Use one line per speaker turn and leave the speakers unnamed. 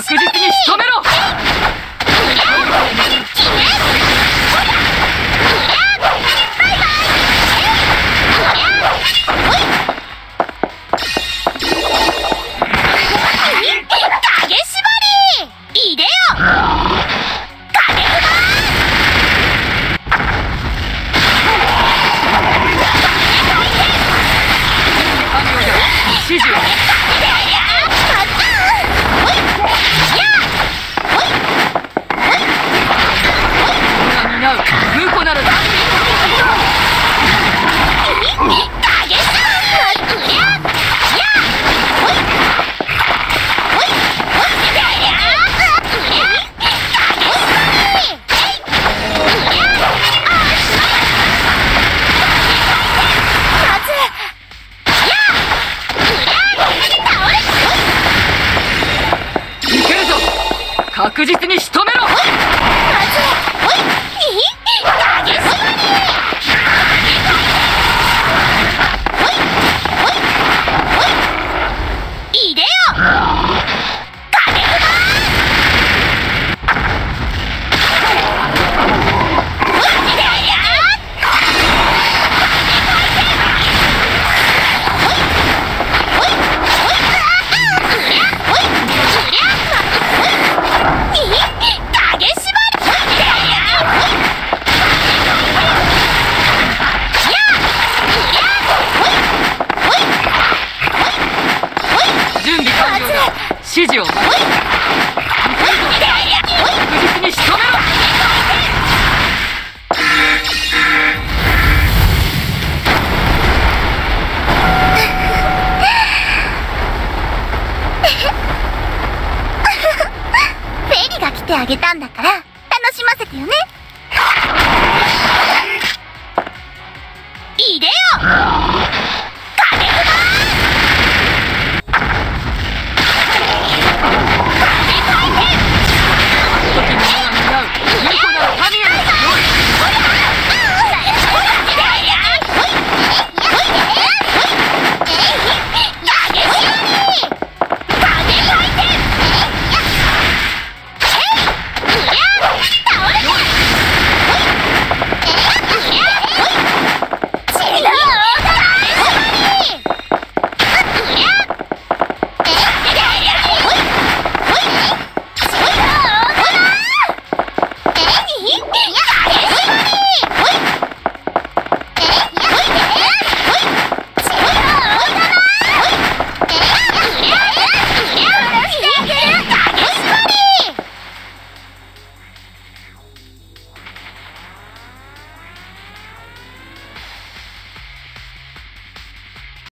確実に仕留めろ。
を。確実
に仕留めろ指示を守実に仕留めろ
フあげたんだから楽しませてよね。いでよ。